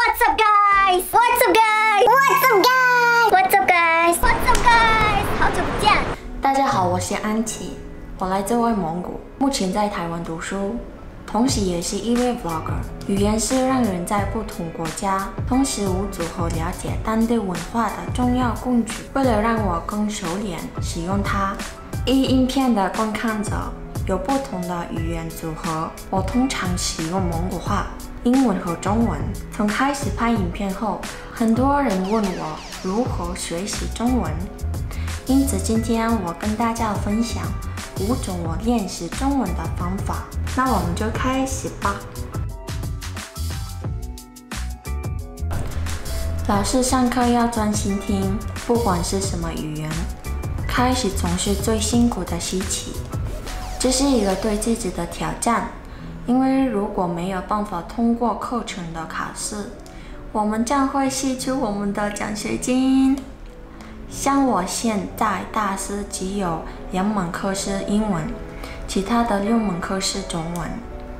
What's up, guys? What's up, guys? What's up, guys? What's up, guys? What's up, guys? 好久不见！大家好，我是安琪，我来自外蒙古，目前在台湾读书，同时也是一位 vlogger。语言是让人在不同国家同时无阻和了解当地文化的重要工具。为了让我更熟练使用它，一影片的观看者有不同的语言组合，我通常使用蒙古话。英文和中文。从开始拍影片后，很多人问我如何学习中文，因此今天我跟大家分享五种我练习中文的方法。那我们就开始吧。老师上课要专心听，不管是什么语言，开始总是最辛苦的时期，这是一个对自己的挑战。因为如果没有办法通过课程的考试，我们将会失去我们的奖学金。像我现在大四只有两门课是英文，其他的六门课是中文。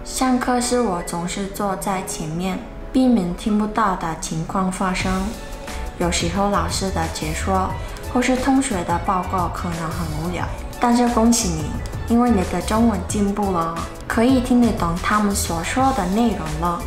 上课时我总是坐在前面，避免听不到的情况发生。有时候老师的解说或是同学的报告可能很无聊，但是恭喜你，因为你的中文进步了。可以听得懂他们所说的内容了。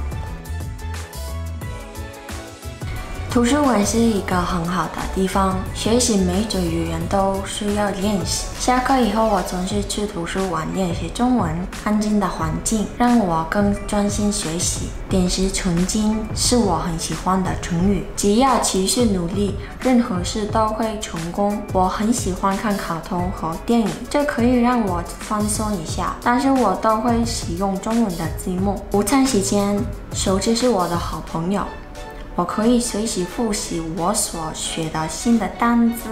图书馆是一个很好的地方，学习每种语言都需要练习。下课以后，我总是去图书馆练习中文。安静的环境让我更专心学习。点石成金是我很喜欢的成语。只要持续努力，任何事都会成功。我很喜欢看卡通和电影，这可以让我放松一下。但是我都会使用中文的字幕。午餐时间，手机是我的好朋友。我可以随时复习我所学的新的单词。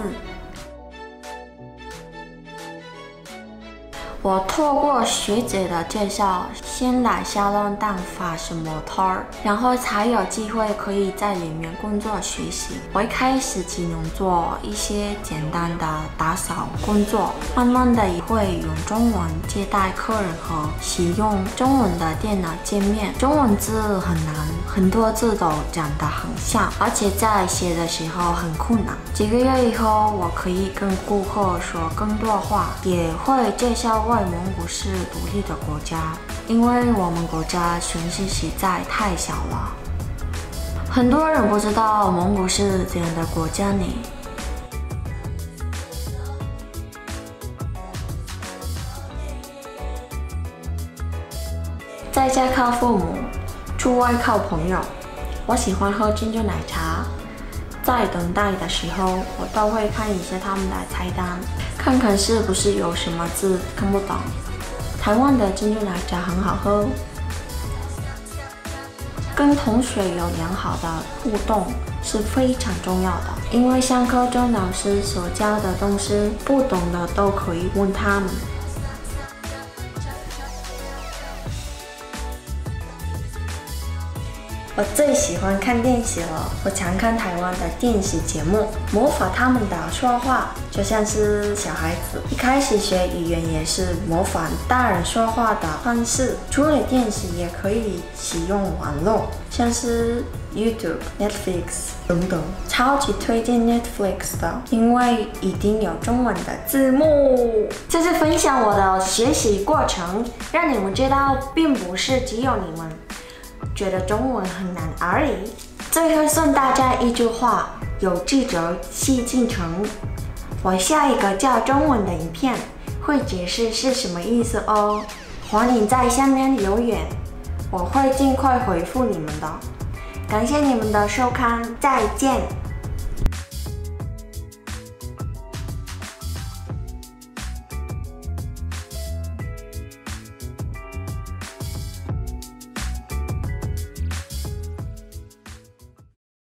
我透过学姐的介绍，先来下龙蛋法式模特儿，然后才有机会可以在里面工作学习。我一开始只能做一些简单的打扫工作，慢慢的也会用中文接待客人和使用中文的电脑界面。中文字很难，很多字都长得很像，而且在写的时候很困难。几个月以后，我可以跟顾客说更多话，也会介绍。外蒙古是独立的国家，因为我们国家城市实在太小了。很多人不知道蒙古是怎样的国家呢？在家靠父母，出外靠朋友。我喜欢喝珍珠奶茶。在等待的时候，我都会看一下他们的菜单，看看是不是有什么字看不懂。台湾的珍珠奶茶很好喝。跟同学有良好的互动是非常重要的，因为上课中老师所教的东西，不懂的都可以问他们。我最喜欢看电视了，我常看台湾的电视节目，模仿他们的说话，就像是小孩子一开始学语言也是模仿大人说话的方式。除了电视，也可以使用网络，像是 YouTube、Netflix 等等。超级推荐 Netflix 的，因为一定有中文的字幕。这是分享我的学习过程，让你们知道，并不是只有你们。觉得中文很难而已。最后送大家一句话：有志者事竟成。我下一个教中文的影片会解释是什么意思哦。欢迎在下面留言，我会尽快回复你们的。感谢你们的收看，再见。